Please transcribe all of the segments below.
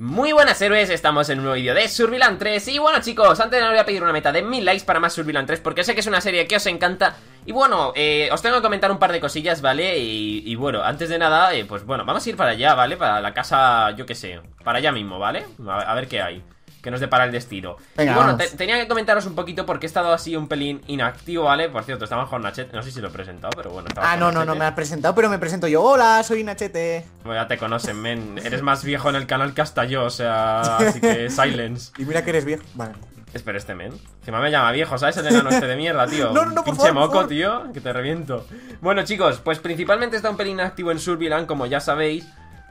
Muy buenas héroes, estamos en un nuevo vídeo de Surviland 3 Y bueno chicos, antes de nada voy a pedir una meta de mil likes para más Surviland 3 Porque sé que es una serie que os encanta Y bueno, eh, os tengo que comentar un par de cosillas, ¿vale? Y, bueno, antes de nada, eh, pues bueno, vamos a ir para allá, ¿vale? Para la casa, yo qué sé, para allá mismo, ¿vale? A ver qué hay que nos depara el destino. Venga, y bueno, te- tenía que comentaros un poquito porque he estado así un pelín inactivo, ¿vale? Por cierto, estaba con Nachet, no sé si lo he presentado, pero bueno, Ah, no, no, no Nachete. me has presentado, pero me presento yo. Hola, soy Nachete. Bueno, ya te conocen, men. Eres más viejo en el canal que hasta yo, o sea, así que silence. Y mira que eres viejo. Vale. Espera, este men. Encima me llama viejo, ¿sabes? El enano este de mierda, tío. No, no, no, por Pinche favor, moco, tío, que te reviento. Bueno, chicos, pues principalmente está un pelín activo en Surviland, como ya sabéis.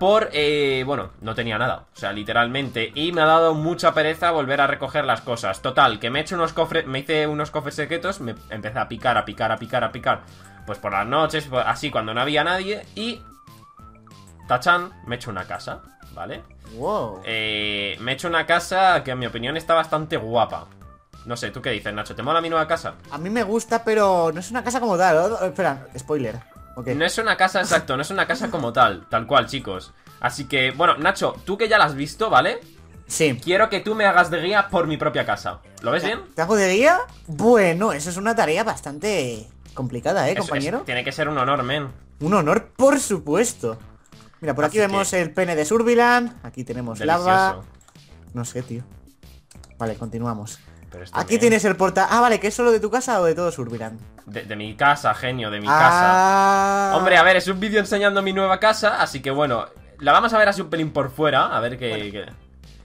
Por, eh, bueno, no tenía nada, o sea, literalmente. Y me ha dado mucha pereza volver a recoger las cosas. Total, que me he hecho unos cofres, me hice unos cofres secretos, me empecé a picar, a picar, a picar, a picar. Pues por las noches, pues, así cuando no había nadie. Y. Tachan, me he hecho una casa, ¿vale? Wow. Eh, me he hecho una casa que en mi opinión está bastante guapa. No sé, ¿tú qué dices, Nacho? ¿Te mola mi nueva casa? A mí me gusta, pero no es una casa como tal. Espera, spoiler. No es una casa, exacto, no es una casa como tal, tal cual, chicos. Así que, bueno, Nacho, tú que ya la has visto, ¿vale? Sí. Quiero que tú me hagas de guía por mi propia casa. ¿Lo ves bien? ¿Te hago de guía? Bueno, eso es una tarea bastante complicada, ¿eh, Es- es- compañero? tiene que ser un honor, men. Un honor, por supuesto. Mira, por aquí vemos el pene de Surviland. Aquí tenemos lava. Delicioso. No sé, tío. Vale, continuamos. Pero este Aquí tienes el portal. Ah, vale, que es solo de tu casa o de todo Surviland. De, de mi casa, genio, de mi casa. Ah. Hombre, a ver, es un vídeo enseñando mi nueva casa, así que bueno, la vamos a ver así un pelín por fuera, a ver qué... Bueno. qué-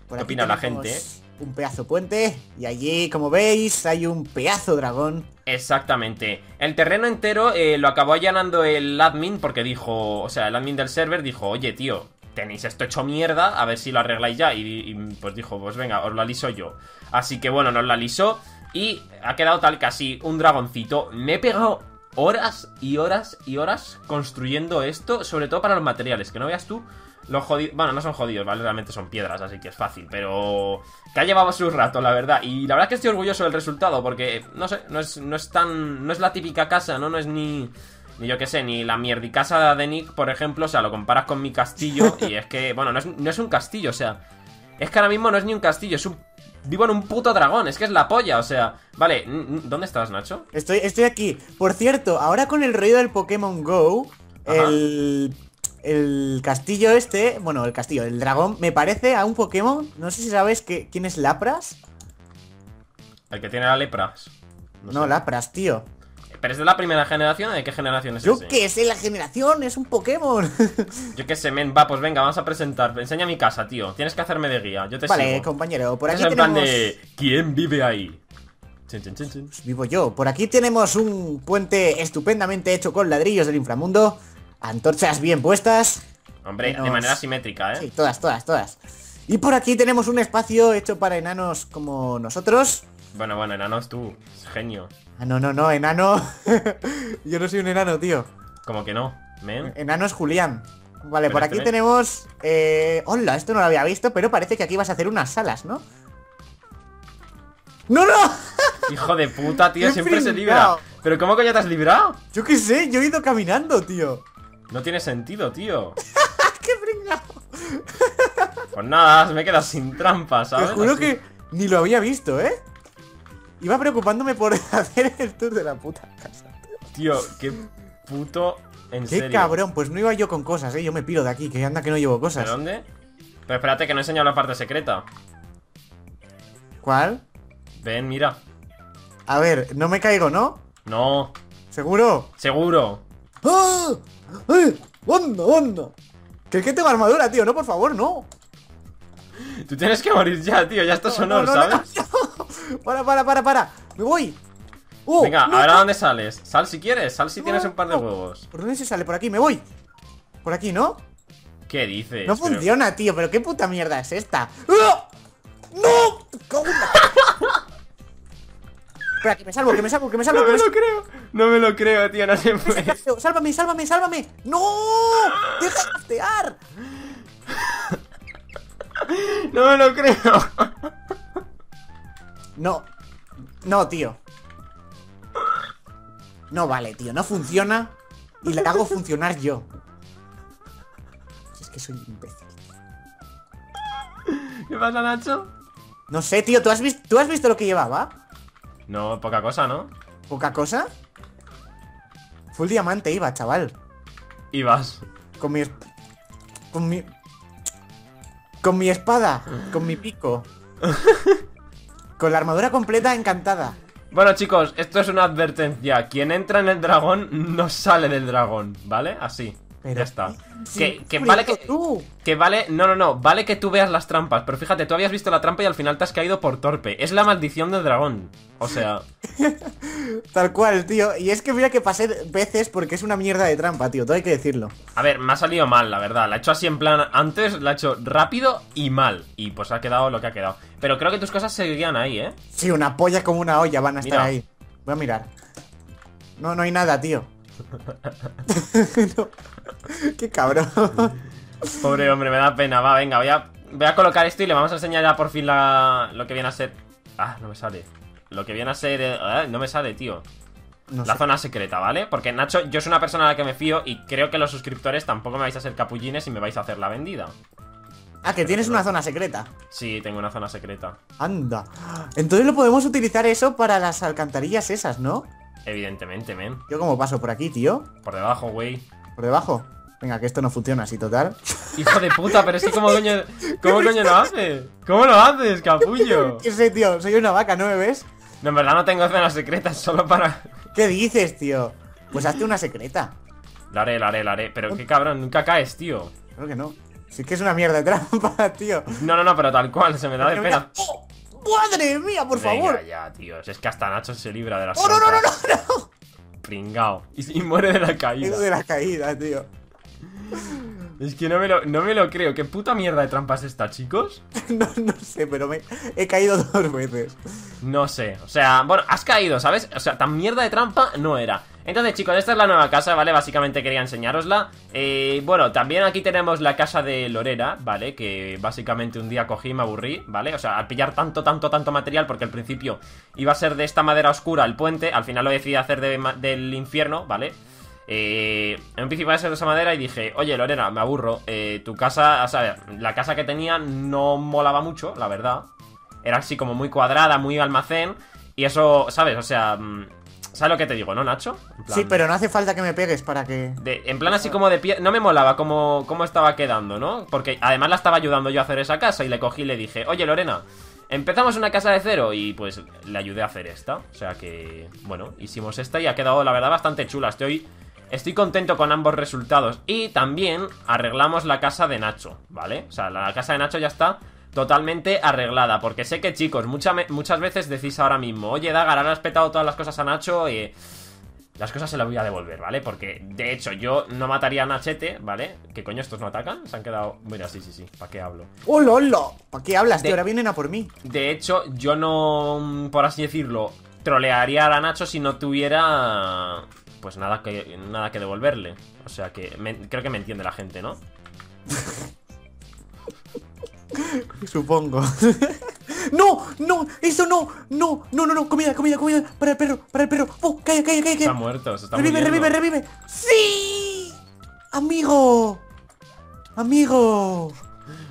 Por ¿Qué aquí opina la gente, Un pedazo puente. Y allí, como veis, hay un pedazo dragón. Exactamente. El terreno entero eh, lo acabó allanando el admin porque dijo, o sea, el admin del server dijo, oye, tío, tenéis esto hecho mierda, a ver si lo arregláis ya. Y, pues dijo, pues venga, os lo aliso yo. Así que bueno, nos lo alisó y ha quedado tal casi un dragoncito. Me he pegado horas y horas y horas construyendo esto, sobre todo para los materiales, que no veas tú. Los jodidos, bueno, no son jodidos, ¿vale? Realmente son piedras, así que es fácil, pero que ha llevado su rato, la verdad. Y la verdad es que estoy orgulloso del resultado, porque, no sé, no es, no es tan. No es la típica casa, ¿no? No es ni. Ni yo qué sé, ni la mierdicasa de Nick, por ejemplo, o sea, lo comparas con mi castillo y es que, bueno, no es, no es un castillo, o sea, es que ahora mismo no es ni un castillo, es un... Vivo en un puto dragón, es que es la polla, o sea, vale, ¿dónde estás, Nacho? Estoy, estoy aquí. Por cierto, ahora con el rollo del Pokémon Go, Ajá. el, el castillo este, bueno, el castillo, el dragón, me parece a un Pokémon. No sé si sabes que, quién es Lapras. El que tiene la lepra. No, sé. Lapras, tío. ¿Pero es de la primera generación de qué generación es Yo ese? qué sé, la generación, es un Pokémon. Yo qué sé, men, va, pues venga, vamos a presentar. Enseña mi casa, tío. Tienes que hacerme de guía, yo te vale, sigo. compañero, por Es aquí en plan tenemos... de... ¿Quién vive ahí? Chin, chin, chin, chin. Vivo yo. Por aquí tenemos un puente estupendamente hecho con ladrillos del inframundo. Antorchas bien puestas. Hombre, de manera simétrica, ¿eh? Sí, todas, todas, todas. Y por aquí tenemos un espacio hecho para enanos como nosotros. Bueno, bueno, enanos tú, genio. Ah, no, no, no, enano. Yo no soy un enano, tío. Como que no, men. Enano es Julián. Vale, Pero por este aquí me- tenemos... Eh... Hola, esto no lo había visto, pero parece que aquí vas a hacer unas salas, ¿no? ¡No, no! Hijo de puta, tío, siempre se libra. ¿Pero cómo coño te has librado? Yo qué sé, yo he ido caminando, tío. No tiene sentido, tío. ¡Qué pringao! Pues nada, me quedas sin trampa, Te ¿sabes? juro Así. que ni lo había visto, ¿eh? Iba preocupándome por hacer el tour de la puta casa. Tío, qué puto... En Qué serio. cabrón, pues no iba yo con cosas, ¿eh? Yo me piro de aquí, que anda que no llevo ¿De cosas. dónde? Pero espérate que no he enseñado la parte secreta. ¿Cuál? Ven, mira. A ver, no me caigo, ¿no? No, ¿Seguro? seguro. ¡Ah! ¡Ay! ¡Onda, onda! Que es que tengo armadura, tío, no, por favor, no. Tú tienes que morir ya, tío. Ya esto es No, honor, no, no, ¿sabes? Para, para, para, para. Me voy. ¡Oh! Venga, no, ahora no. dónde sales. Sal si quieres, sal si No, tienes un par de huevos. ¿Por dónde se sale? Por aquí, me voy. Por aquí, ¿no? ¿Qué dices? No Pero- funciona, tío, pero qué puta mierda es esta. ¡Ah! ¡No! ¡Cago en la- Espera, que me salvo, que me salvo, que me salvo. No me me lo creo, no me lo creo, tío, no se puede. Sálvame, sálvame, sálvame. ¡No! ¡Deja de! No me lo creo. No. No, tío. No vale, tío. No funciona. Y la hago funcionar yo. Si Es que soy imbécil. ¿Qué pasa, Nacho? No sé, tío, ¿tú has, visto, ¿tú has visto lo que llevaba? No, poca cosa, ¿no? ¿Poca cosa? Full diamante iba, chaval. Ibas. Con mi... Con mi... Con mi espada. Con mi pico. Con la armadura completa encantada. Bueno, chicos, esto es una advertencia. Quien entra en el dragón no sale del dragón, ¿vale? Así. Pero ya está. sí, que, que vale que, tú. que vale. No, no, no. Vale que tú veas las trampas. Pero fíjate, tú habías visto la trampa y al final te has caído por torpe. Es la maldición del dragón. O sea. Tal cual, tío. Y es que mira que pasé veces porque es una mierda de trampa, tío. Todo hay que decirlo. A ver, me ha salido mal, la verdad. La he hecho así en plan. Antes la he hecho rápido y mal. Y pues ha quedado lo que ha quedado. Pero creo que tus cosas seguían ahí, ¿eh? Sí, una polla como una olla van a estar ahí. Voy a mirar. No, no hay nada, tío. No. Qué cabrón. Pobre hombre, me da pena. Va, venga, voy a, voy a colocar esto y le vamos a enseñar ya por fin la, lo que viene a ser. Ah, no me sale. Lo que viene a ser. eh, ah, no me sale, tío. No La sé. zona secreta, ¿vale? Porque Nacho, yo soy una persona a la que me fío y creo que los suscriptores tampoco me vais a hacer capullines y me vais a hacer la vendida. Ah, que tienes una zona secreta. Sí, tengo una zona secreta. Anda. Entonces lo podemos utilizar eso para las alcantarillas esas, ¿no? Evidentemente, men. Yo como paso por aquí, tío. Por debajo, güey. Por debajo. Venga, que esto no funciona así, total. Hijo de puta, pero es que como coño. ¿Cómo coño lo haces? ¿Cómo lo haces, capullo? ¿Qué sé, tío? Soy una vaca, ¿no me ves? No, en verdad no tengo zonas secretas, solo para. ¿Qué dices, tío? Pues hazte una secreta. La haré, la haré, la haré. Pero qué cabrón, nunca caes, tío. Creo que no. Sí que es una mierda de trampa, tío. No, no, no, pero tal cual, se me da de pena. ¡Madre mía, por Venga favor! ya, tío. Si es que hasta Nacho se libra de las ¡Oh, no, no, no, no! no! Pringao. Y, y muere de la caída. de la caída, tío. Es que no me, lo, no me lo creo. ¿Qué puta mierda de trampas esta, chicos? No, no sé, pero me he caído dos veces. No sé. O sea, bueno, has caído, ¿sabes? O sea, tan mierda de trampa no era. Entonces, chicos, esta es la nueva casa, ¿vale? Básicamente quería enseñárosla. Eh, bueno, también aquí tenemos la casa de Lorena, ¿vale? Que básicamente un día cogí y me aburrí, ¿vale? O sea, al pillar tanto, tanto, tanto material, porque al principio iba a ser de esta madera oscura el puente, al final lo decidí hacer de del infierno, ¿vale? Eh, en un principio iba a ser de esa madera y dije, oye Lorena, me aburro, eh, tu casa, o sea, la casa que tenía no molaba mucho, la verdad. Era así como muy cuadrada, muy almacén. Y eso, ¿sabes? O sea, mm, ¿sabes lo que te digo, no, Nacho? Plan- Sí, pero no hace falta que me pegues para que. de- en plan así como de pie, no me molaba cómo, cómo estaba quedando, ¿no? Porque además la estaba ayudando yo a hacer esa casa y le cogí y le dije, oye Lorena, empezamos una casa de cero y pues le ayudé a hacer esta. O sea que, bueno, hicimos esta y ha quedado la verdad bastante chula. Estoy, estoy contento con ambos resultados. Y también arreglamos la casa de Nacho, ¿vale? O sea, la casa de Nacho ya está totalmente arreglada. Porque sé que chicos, mucha muchas veces decís ahora mismo, oye Dagar, ahora has petado todas las cosas a Nacho y... Las cosas se las voy a devolver, ¿vale? Porque, de hecho, yo no mataría a Nachete, ¿vale? ¿Qué coño estos no atacan? Se han quedado... Mira, sí, sí, sí, ¿para qué hablo? ¡Hola, hola! ¿Para qué hablas, De- tío? Ahora vienen a por mí. De hecho, yo no, por así decirlo, trolearía a Nacho si no tuviera... Pues nada que, nada que devolverle. O sea que me- creo que me entiende la gente, ¿no? Supongo. ¡No! ¡No! ¡Eso no! ¡No! ¡No, no, no! ¡Comida, comida, comida! ¡Para el perro! ¡Para el perro! ¡Oh! ¡Calla, calla, calla! Está muerto, se está ¡Revive, muriendo. revive, revive! ¡Sí! ¡Amigo! ¡Amigo!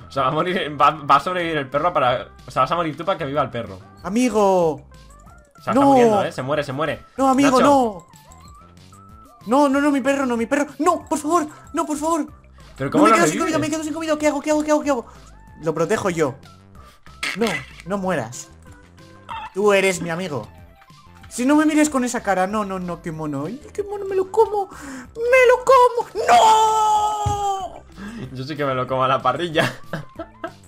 O sea, va a morir, va, va a sobrevivir el perro para... O sea, vas a morir tú para que viva el perro. ¡Amigo! O sea, No. está muriendo, ¿eh? Se muere, se muere. ¡No, amigo, Nacho, no! No, no, no, mi perro, no, mi perro. ¡No! ¡Por favor! ¡No, por favor! ¿Pero No cómo me lo quedo sin comida, me quedo sin comida. ¿Qué hago? ¿Qué hago? ¿Qué hago? ¿Qué hago? Lo protejo yo. No, no mueras. Tú eres mi amigo. Si no me mires con esa cara, no, no, no, qué mono. Ay, qué mono, me lo como. ¡Me lo como! ¡No! Yo sí que me lo como a la parrilla.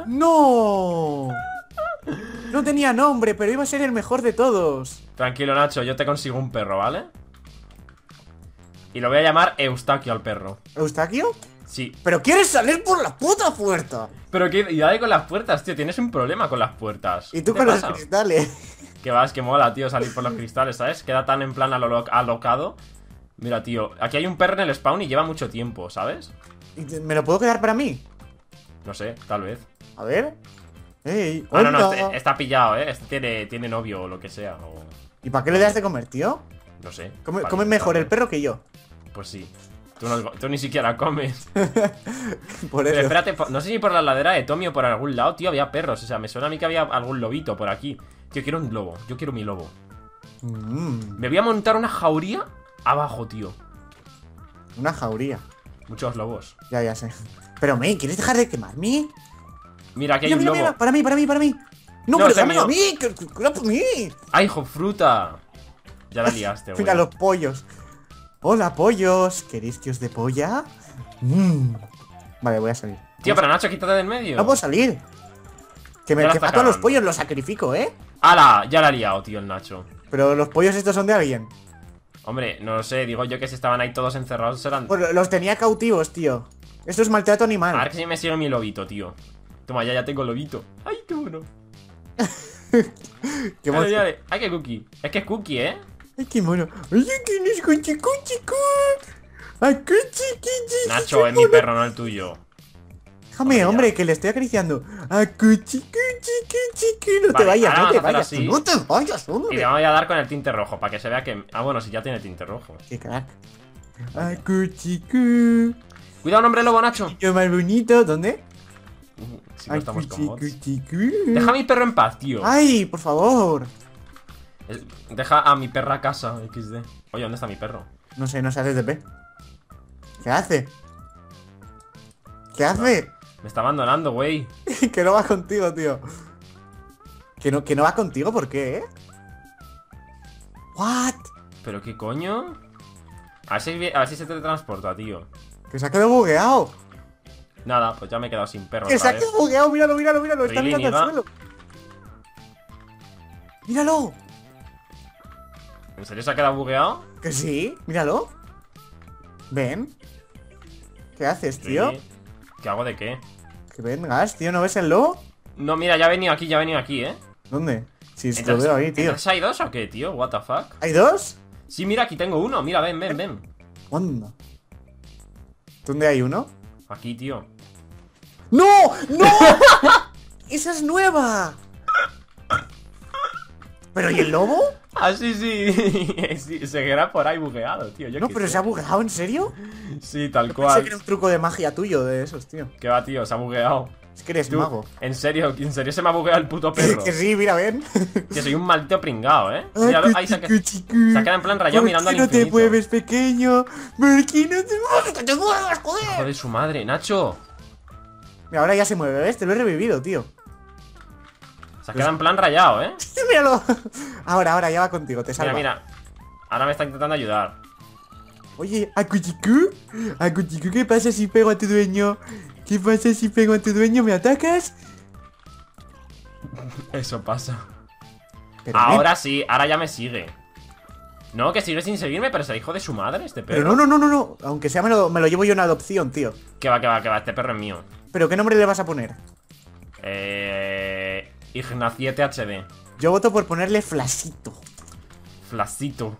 ¡No! No tenía nombre, pero iba a ser el mejor de todos. Tranquilo, Nacho, yo te consigo un perro, ¿vale? Y lo voy a llamar Eustaquio al perro. ¿Eustaquio? Sí. ¿Pero quieres salir por la puta puerta? Pero qué y dale con las puertas, tío. Tienes un problema con las puertas. Y tú ¿Qué con los cristales. Que vas, que mola, tío, salir por los cristales, ¿sabes? Queda tan en plan alo- alocado. Mira, tío, aquí hay un perro en el spawn y lleva mucho tiempo, ¿sabes? ¿Y te- ¿Me lo puedo quedar para mí? No sé, tal vez. A ver. ¡Ey! Ah, no, este- está pillado, ¿eh? Este tiene, tiene novio o lo que sea. O... ¿Y para qué le das de comer, tío? No sé. Come, come mejor el perro que yo. Pues sí. Tú, no- tú ni siquiera comes. Por Pero eso. espérate, no sé si por la ladera de Tommy o por algún lado, tío, había perros. O sea, me suena a mí que había algún lobito por aquí. Tío, quiero un lobo. Yo quiero mi lobo. Mm, Me voy a montar una jauría abajo, tío. una jauría. Muchos lobos. Ya, ya sé. Pero, me, ¿quieres dejar de quemarme? Mira, aquí hay Mira, un mira, lobo. mira, para mí, para mí, para mí. No, No, pero dámelo a mí, que, que- que por mí. ¡Ay, hijo, fruta! Ya la liaste, güey. Mira los pollos. Hola, pollos. ¿Queréis que os dé polla? Mm. Vale, voy a salir. Tío, pero Nacho, quítate del medio. No puedo salir. Que me que mato a los pollos, los sacrifico, ¿eh? ¡Hala! Ya la ha liado, tío, el Nacho. Pero los pollos estos son de alguien. Hombre, no lo sé, digo yo que si estaban ahí todos encerrados serán. Pues los tenía cautivos, tío. Esto es maltrato A animal. ver que si me sigue mi lobito, tío. Toma, ya, ya tengo lobito. ¡Ay, qué bueno! Qué Dale, dale. ¡Ay, qué cookie! Es que es cookie, ¿eh? Ay, qué mono. Oye, ¿quién es cuchi cuchi cu? Ay, cuchi cuchi. Nacho, es mi perro, no el tuyo. Déjame, Hombre, que le estoy acariciando. Ay, cuchi cuchi cuchi cu. No te vayas, ahora no te vayas. No te vayas, Y hombre. le voy a dar con el tinte rojo, para que se vea que... Ah, bueno, si ya tiene tinte rojo. Qué crack. Ay, cuchi cu. Cuidado, hombre lobo, Nacho. Yo más bonito, ¿dónde? Si no Ay, estamos con. Deja a mi perro en paz, tío. Ay, por favor. Deja a mi perra a casa, XD. Oye, ¿dónde está mi perro? No sé, no hace TP. ¿Qué hace? ¿Qué hace? Me está abandonando, güey. que no va contigo, tío. Que no, que no va contigo, ¿por qué, eh? What? ¿Pero qué coño? A ver si, a ver si se teletransporta, tío. Que se ha quedado bugueado. Nada, pues ya me he quedado sin perro Que se ha quedado bugueado, míralo, míralo, míralo. Está mirando al suelo. Míralo. ¿En serio se ha quedado bugueado? Que sí, míralo. Ven. ¿Qué haces, tío? Sí. ¿Qué hago de qué? Que vengas, tío, ¿no ves el lobo? No, mira, ya ha venido aquí, ya ha venido aquí, ¿eh? ¿Dónde? Sí, sí, lo veo ahí, tío. ¿entonces hay dos o qué, tío? ¿What the fuck? ¿Hay dos? Sí, mira, aquí tengo uno. Mira, ven, ven, ven. ¿Cuándo? ¿Dónde hay uno? Aquí, tío. ¡No! ¡No! ¡Esa es nueva! ¿Pero y el lobo? Ah, sí, sí. sí seguirá por ahí bugueado, tío. Yo No, pero sé. se ha bugueado, ¿en serio? Sí, tal Pensé cual. que era un truco de magia tuyo de esos, tío. ¿Qué va, tío? Se ha bugueado. Es que eres Tú, mago. En serio, en serio se me ha bugueado el puto perro. que sí, mira, ven. Que soy un maldito pringao, ¿eh? Míralo, ahí se ha, que- se en plan rayado mirando al ¿Por qué no te infinito. mueves, pequeño? ¿Por qué no te mueves? ¡Que te muevas, joder! Joder, su madre, Nacho. Mira, ahora ya se mueve, ¿ves? Te lo he revivido, tío. Se ha quedado en plan rayado, ¿eh? Míralo. Ahora, ahora, ya va contigo, te Mira, salva. mira. Ahora me está intentando ayudar. Oye, Akuchiku, Akuchiku, ¿qué pasa si pego a tu dueño? ¿Qué pasa si pego a tu dueño? ¿Me atacas? Eso pasa. Pero, Ahora sí, ahora ya me sigue. No, que sigue sin seguirme, pero es el hijo de su madre, este perro. Pero no, no, no, no, no. Aunque sea me lo, me lo llevo yo en adopción, tío. Que va, que va, que va, este perro es mío. ¿Pero qué nombre le vas a poner? Eh. Ignaciete HD. Yo voto por ponerle Flasito. Flacito.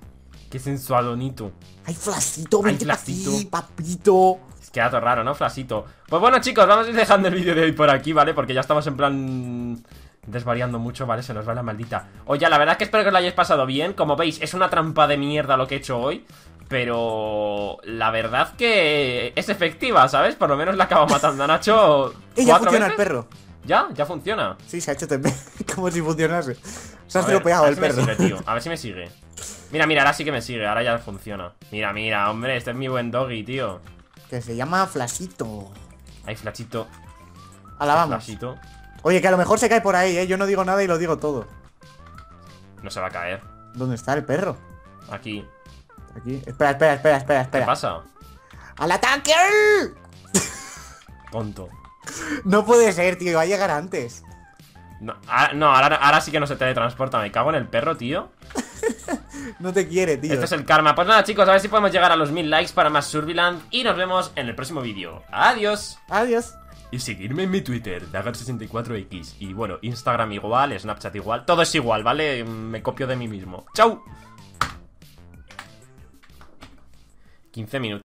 Qué sensualonito. ¡Ay, Flasito! Ay, ¡Vente Flasito. aquí, papito! Es que todo raro, ¿no? Flasito. Pues bueno, chicos, vamos a ir dejando el vídeo de hoy por aquí, ¿vale? Porque ya estamos en plan. Desvariando mucho, ¿vale? Se nos va la maldita. Oye, la verdad es que espero que os lo hayáis pasado bien. Como veis, es una trampa de mierda lo que he hecho hoy. Pero la verdad que es efectiva, ¿sabes? Por lo menos le acabo matando a Nacho. ¡Eh, ya cuatro funciona el perro! ¿Ya? ¿Ya funciona? Sí, se ha hecho TP. Como si funcionase. Se ha estropeado el si perro. me sigue, tío. A ver si me sigue. Mira, mira, ahora sí que me sigue. Ahora ya funciona. Mira, mira, hombre, este es mi buen doggy, tío. Que se llama Flasito. Ay, flachito. Ala, vamos. Flashito. Oye, que a lo mejor se cae por ahí, ¿eh? Yo no digo nada y lo digo todo. No se va a caer. ¿Dónde está el perro? Aquí. Aquí. Espera, espera, espera, espera, ¿Qué espera. pasa? ¡Al ataque! Tonto. No puede ser, tío. Va a llegar antes. No, ahora, no, ahora, ahora sí que no se teletransporta. Me cago en el perro, tío. No te quiere, tío. Este es el karma. Pues nada, chicos, a ver si podemos llegar a los mil likes para más Surviland. Y nos vemos en el próximo vídeo. Adiós. Adiós. Y seguirme en mi Twitter, Dagger64X. Y bueno, Instagram igual, Snapchat igual. Todo es igual, ¿vale? Me copio de mí mismo. ¡Chao! 15 minutos.